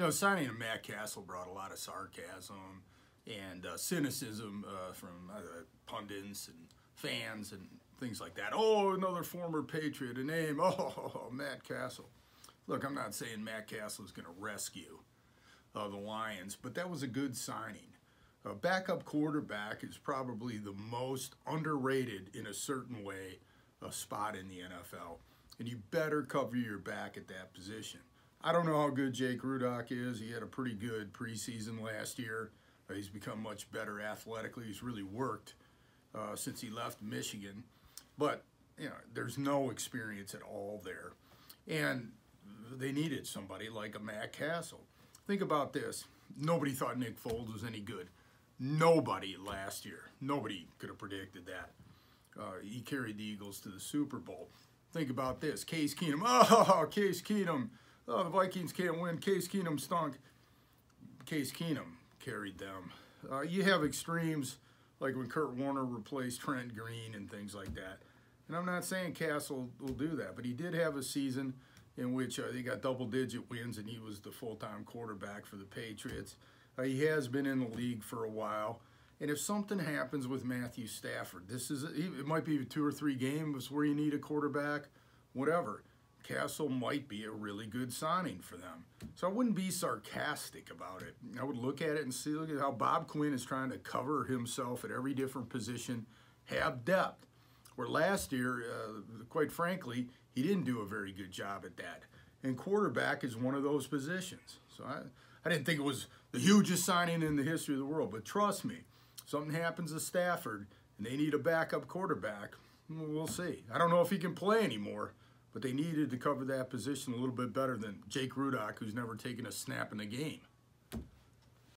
you know, signing of Matt Cassel brought a lot of sarcasm and uh, cynicism uh, from uh, pundits and fans and things like that. Oh, another former Patriot, a name. Oh, Matt Cassel. Look, I'm not saying Matt Cassel is going to rescue uh, the Lions, but that was a good signing. A backup quarterback is probably the most underrated in a certain way a spot in the NFL, and you better cover your back at that position. I don't know how good Jake Rudock is. He had a pretty good preseason last year. Uh, he's become much better athletically. He's really worked uh, since he left Michigan, but you know there's no experience at all there, and they needed somebody like a Matt Cassel. Think about this: nobody thought Nick Foles was any good. Nobody last year. Nobody could have predicted that. Uh, he carried the Eagles to the Super Bowl. Think about this: Case Keenum. Oh, Case Keenum. Oh, the Vikings can't win. Case Keenum stunk. Case Keenum carried them. Uh, you have extremes like when Kurt Warner replaced Trent Green and things like that. And I'm not saying Cassel will do that, but he did have a season in which uh, he got double digit wins and he was the full time quarterback for the Patriots. Uh, he has been in the league for a while. And if something happens with Matthew Stafford, this is it might be two or three games where you need a quarterback, whatever. Cassel might be a really good signing for them. So I wouldn't be sarcastic about it. I would look at it and see look at how Bob Quinn is trying to cover himself at every different position, have depth. Where last year, uh, quite frankly, he didn't do a very good job at that. And quarterback is one of those positions. So I, I didn't think it was the hugest signing in the history of the world. But trust me, something happens to Stafford and they need a backup quarterback, we'll see. I don't know if he can play anymore but they needed to cover that position a little bit better than Jake Rudock, who's never taken a snap in the game.